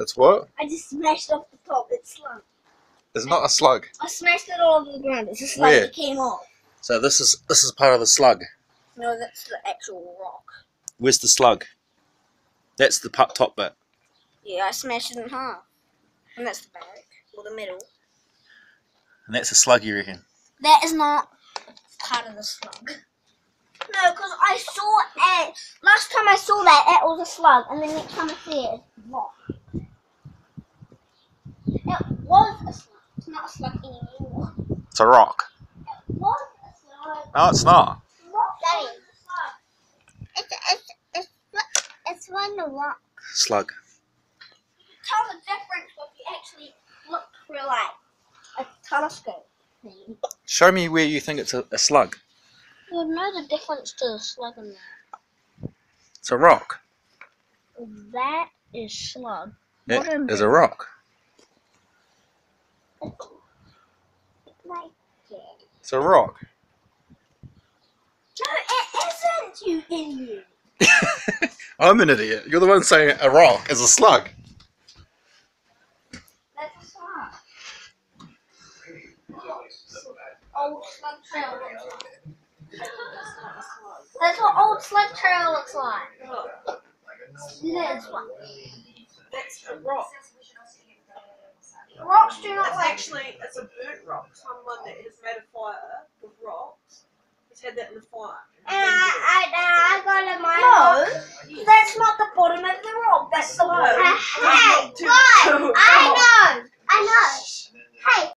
It's what? I just smashed off the top. It's slug. It's not a slug. I smashed it all over the ground. It's a slug Where? that came off. So this is this is part of the slug. No, that's the actual rock. Where's the slug? That's the top bit. Yeah, I smashed it in half. And that's the back, or the middle. And that's a slug, you reckon? That is not part of the slug. No, because I saw it. Last time I saw that, it was a slug, and the next time I see it, it's rock. It was a slug. It's not a slug anymore. It's a rock. It was a slug. No, it's not. Daddy. a slug. It's it's it's it's one the rock. Slug. Tell the difference if you actually look through like a telescope thing. Show me where you think it's a, a slug. You would know the difference to a slug and that. It's a rock. That is slug. It What is a rock. Like it. It's a rock. No, it isn't, you idiot. I'm an idiot. You're the one saying a rock is a slug. That's a slug. Old slug trail looks like. That's what old slug trail looks like. This one. That's a rock. Rocks do not It's like. Actually it's a burnt rock. Someone that has made a fire with rocks has had that in the fire. And I, I, I got a mine. No, that's not the bottom of the rock. That's the Slow. bottom.